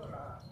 Sure.